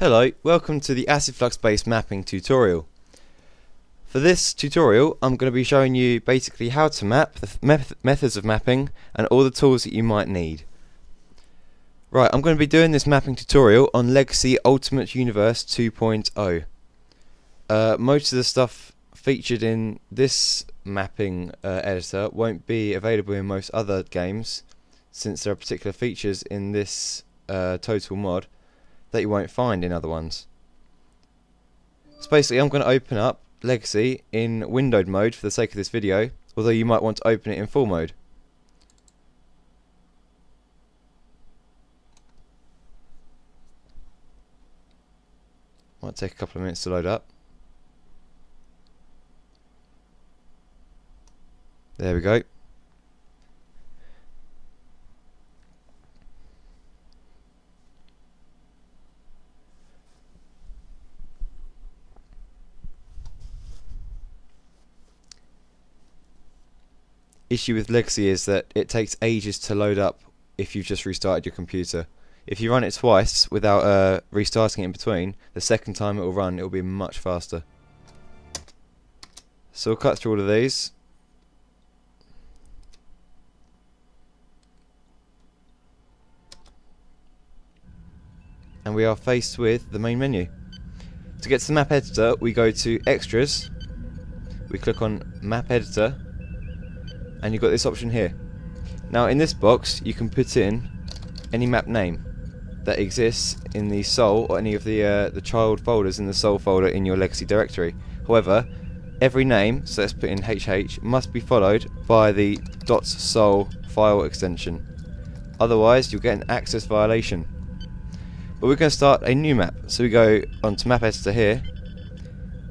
Hello, welcome to the acid flux based mapping tutorial. For this tutorial I'm going to be showing you basically how to map, the meth methods of mapping and all the tools that you might need. Right, I'm going to be doing this mapping tutorial on Legacy Ultimate Universe 2.0. Uh, most of the stuff featured in this mapping uh, editor won't be available in most other games since there are particular features in this uh, total mod that you won't find in other ones. So basically I'm going to open up Legacy in windowed mode for the sake of this video, although you might want to open it in full mode. Might take a couple of minutes to load up. There we go. Issue with Legacy is that it takes ages to load up if you've just restarted your computer. If you run it twice without uh, restarting it in between, the second time it will run, it will be much faster. So we'll cut through all of these. And we are faced with the main menu. To get to the map editor, we go to Extras. We click on Map Editor and you've got this option here. Now in this box you can put in any map name that exists in the Soul or any of the uh, the child folders in the Soul folder in your legacy directory. However, every name, so let's put in HH, must be followed by the .soul file extension. Otherwise you'll get an access violation. But we're going to start a new map. So we go onto map editor here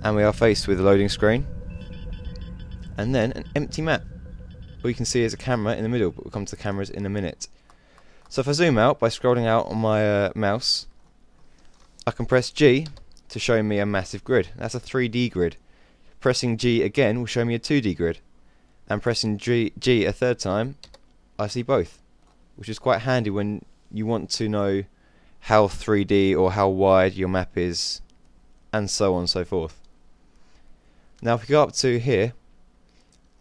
and we are faced with a loading screen and then an empty map all you can see is a camera in the middle, but we'll come to the cameras in a minute. So if I zoom out by scrolling out on my uh, mouse, I can press G to show me a massive grid. That's a 3D grid. Pressing G again will show me a 2D grid. And pressing G, G a third time, I see both. Which is quite handy when you want to know how 3D or how wide your map is, and so on and so forth. Now if we go up to here,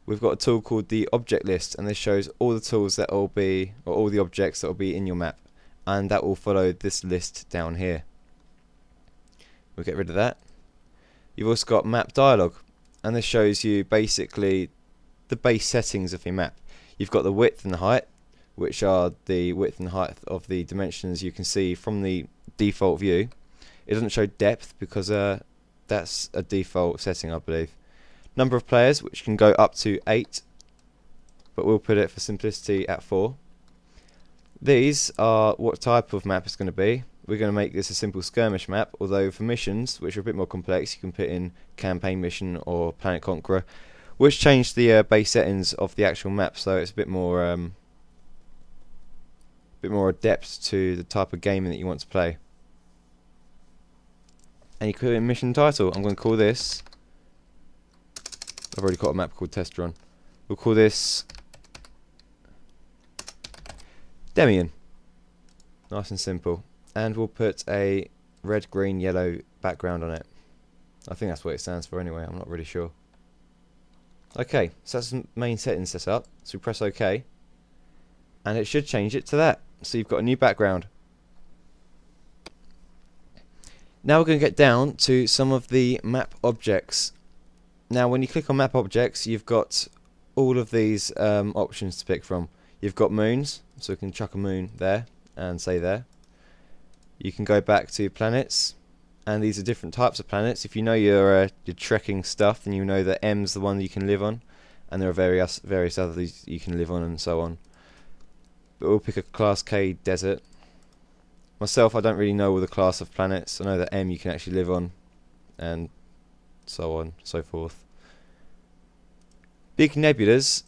we've got a tool called the object list and this shows all the tools that will be or all the objects that will be in your map and that will follow this list down here. We'll get rid of that. You've also got map dialog and this shows you basically the base settings of your map. You've got the width and the height which are the width and height of the dimensions you can see from the default view. It doesn't show depth because uh, that's a default setting I believe Number of players, which can go up to 8, but we'll put it for simplicity at 4. These are what type of map it's going to be. We're going to make this a simple skirmish map, although for missions, which are a bit more complex, you can put in campaign mission or planet conqueror, which change the uh, base settings of the actual map, so it's a bit more um, bit more depth to the type of gaming that you want to play. And you put in mission title. I'm going to call this I've already got a map called Test Run. We'll call this Demian. Nice and simple. And we'll put a red, green, yellow background on it. I think that's what it stands for anyway, I'm not really sure. Okay, so that's the main settings set up. So we press OK. And it should change it to that. So you've got a new background. Now we're going to get down to some of the map objects now when you click on map objects you've got all of these um, options to pick from. You've got moons, so we can chuck a moon there and say there. You can go back to planets and these are different types of planets. If you know your uh, your trekking stuff then you know that M's the one you can live on and there are various various others you can live on and so on. But we'll pick a class K desert. Myself I don't really know all the class of planets. I know that M you can actually live on and so on, so forth. Big nebulas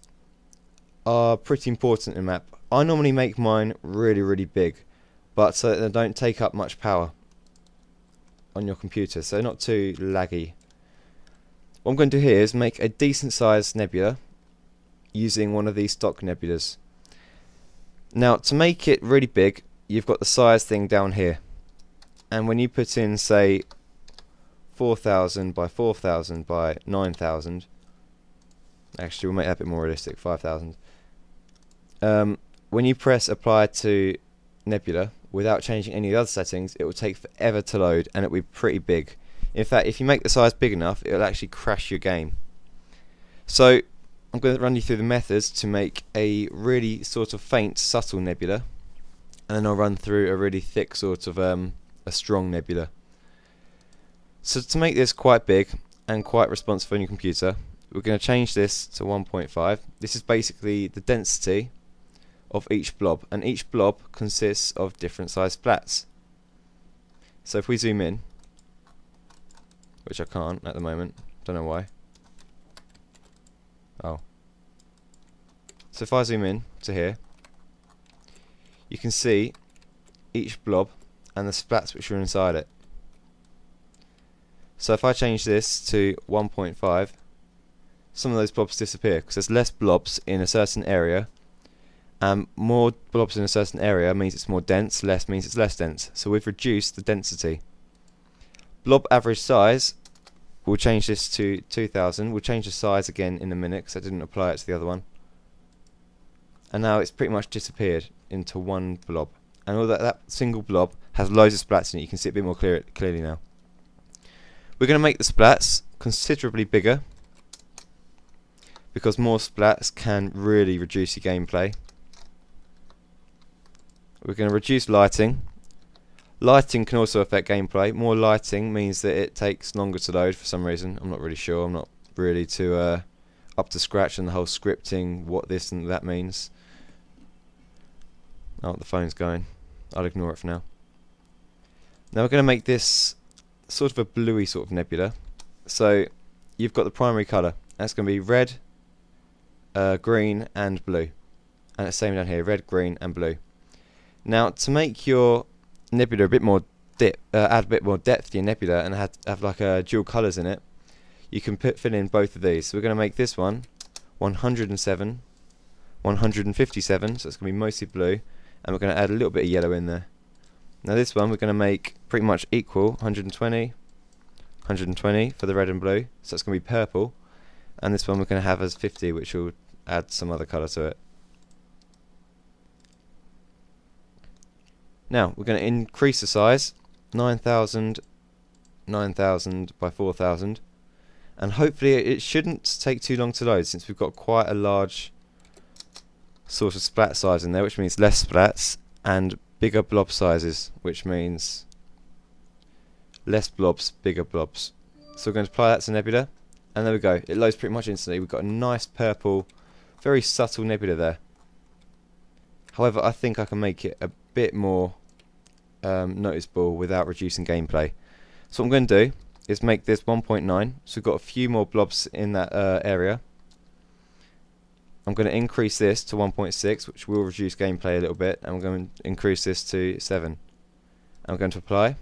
are pretty important in map. I normally make mine really, really big, but so they don't take up much power on your computer, so not too laggy. What I'm going to do here is make a decent sized nebula using one of these stock nebulas. Now, to make it really big, you've got the size thing down here. and when you put in say 4000 by 4000 by 9000 actually we'll make that a bit more realistic 5000 um, when you press apply to nebula without changing any of the other settings it will take forever to load and it will be pretty big. In fact if you make the size big enough it will actually crash your game. So I'm going to run you through the methods to make a really sort of faint subtle nebula and then I'll run through a really thick sort of um, a strong nebula so to make this quite big and quite responsive on your computer we're going to change this to 1.5 this is basically the density of each blob and each blob consists of different sized splats so if we zoom in which I can't at the moment don't know why. Oh. So if I zoom in to here you can see each blob and the splats which are inside it so if I change this to 1.5 some of those blobs disappear because there's less blobs in a certain area and more blobs in a certain area means it's more dense, less means it's less dense. So we've reduced the density. Blob average size, we'll change this to 2000. We'll change the size again in a minute because I didn't apply it to the other one. And now it's pretty much disappeared into one blob. And all that, that single blob has loads of splats in it. You can see it a bit more clear, clearly now. We're going to make the splats considerably bigger because more splats can really reduce your gameplay. We're going to reduce lighting. Lighting can also affect gameplay. More lighting means that it takes longer to load for some reason. I'm not really sure. I'm not really too uh, up to scratch on the whole scripting, what this and that means. Oh, the phone's going. I'll ignore it for now. Now we're going to make this sort of a bluey sort of nebula. So you've got the primary colour. That's going to be red, uh, green and blue. And the same down here, red, green and blue. Now to make your nebula a bit more dip, uh, add a bit more depth to your nebula and have, have like uh, dual colours in it, you can put fill in both of these. So we're going to make this one 107, 157, so it's going to be mostly blue, and we're going to add a little bit of yellow in there. Now this one we're going to make pretty much equal 120, 120 for the red and blue, so it's going to be purple, and this one we're going to have as 50, which will add some other colour to it. Now we're going to increase the size 9000 9000 by 4000 and hopefully it shouldn't take too long to load since we've got quite a large sort of splat size in there which means less splats and bigger blob sizes which means less blobs, bigger blobs. So we're going to apply that to nebula and there we go. It loads pretty much instantly. We've got a nice purple, very subtle nebula there. However, I think I can make it a bit more um, noticeable without reducing gameplay. So what I'm going to do is make this 1.9 so we've got a few more blobs in that uh, area. I'm going to increase this to 1.6 which will reduce gameplay a little bit and I'm going to increase this to 7. I'm going to apply. A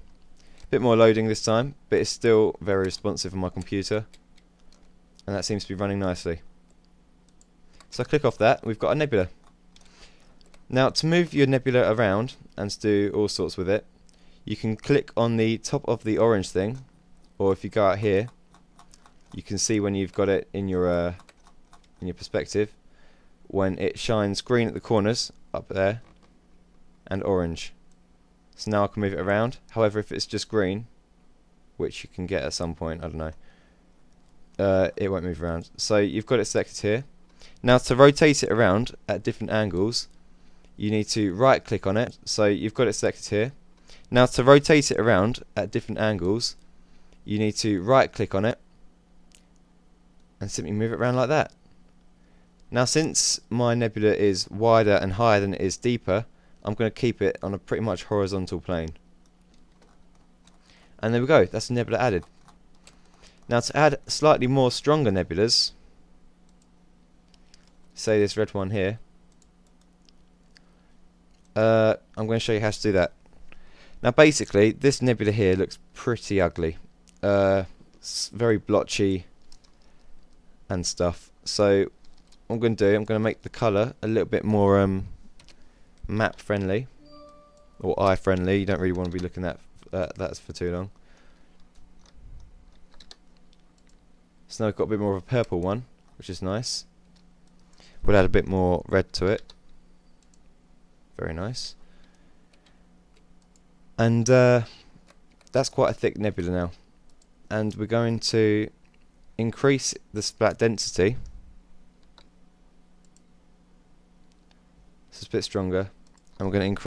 bit more loading this time but it's still very responsive on my computer and that seems to be running nicely. So I click off that, we've got a nebula. Now to move your nebula around and to do all sorts with it, you can click on the top of the orange thing, or if you go out here, you can see when you've got it in your uh, in your perspective, when it shines green at the corners up there, and orange. So now I can move it around. However, if it's just green, which you can get at some point, I don't know, uh, it won't move around. So you've got it selected here. Now to rotate it around at different angles, you need to right click on it so you've got it selected here now to rotate it around at different angles you need to right click on it and simply move it around like that now since my nebula is wider and higher than it is deeper I'm going to keep it on a pretty much horizontal plane and there we go that's a nebula added now to add slightly more stronger nebulas say this red one here uh, I'm going to show you how to do that. Now basically, this nebula here looks pretty ugly. Uh, very blotchy and stuff. So I'm going to do, I'm going to make the colour a little bit more um, map friendly or eye friendly. You don't really want to be looking at uh, that's for too long. So now we've got a bit more of a purple one, which is nice. We'll add a bit more red to it. Very nice. And uh, that's quite a thick nebula now. And we're going to increase the splat density. It's a bit stronger. And we're going to increase